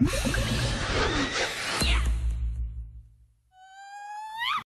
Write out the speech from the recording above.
Okay.